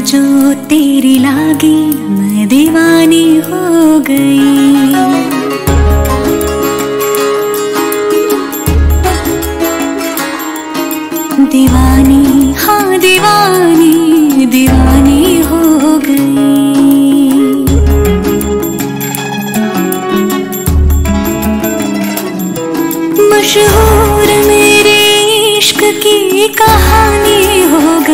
जो तेरी लागी, मैं दीवानी हो गई। दीवानी हाँ दीवानी दीवानी हो गई। मशहूर मेरे इश्क की कहानी हो गई।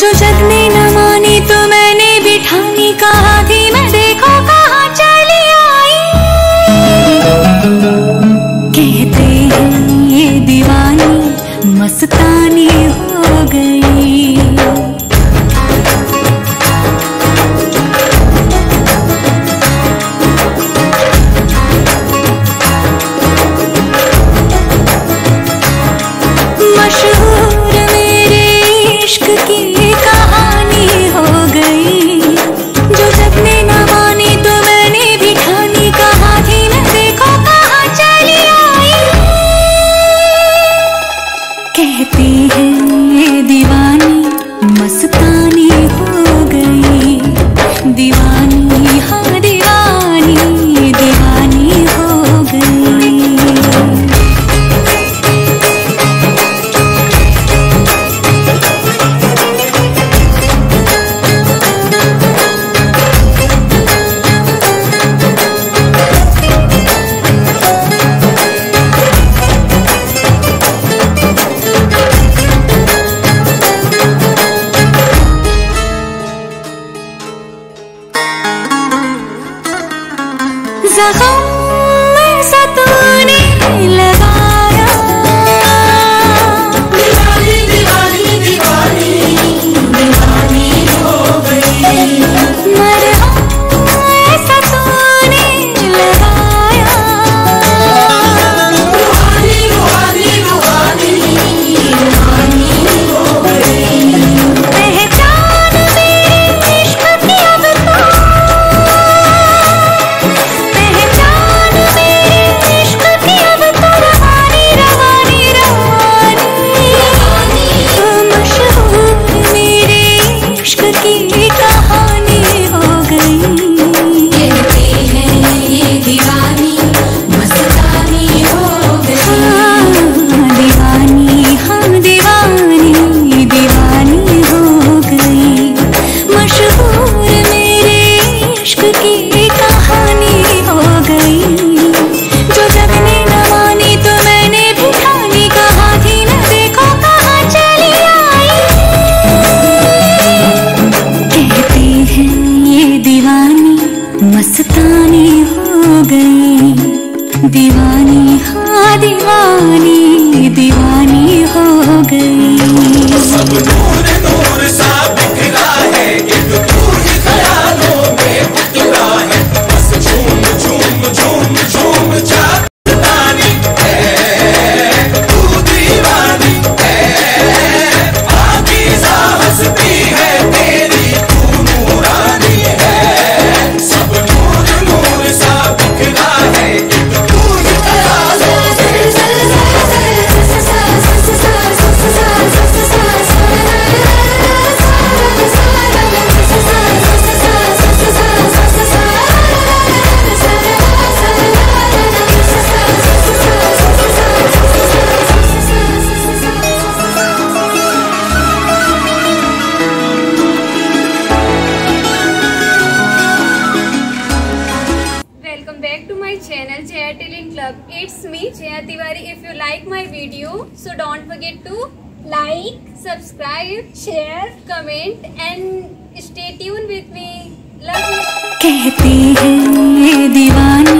जो जग ने न मानी तो मैंने बिठानी कहा 혼자 걸 Brilliant Club. It's me, Jaya Tiwari. If you like my video, so don't forget to like, subscribe, share, comment and stay tuned with me. Love you. कहते हैं दीवाना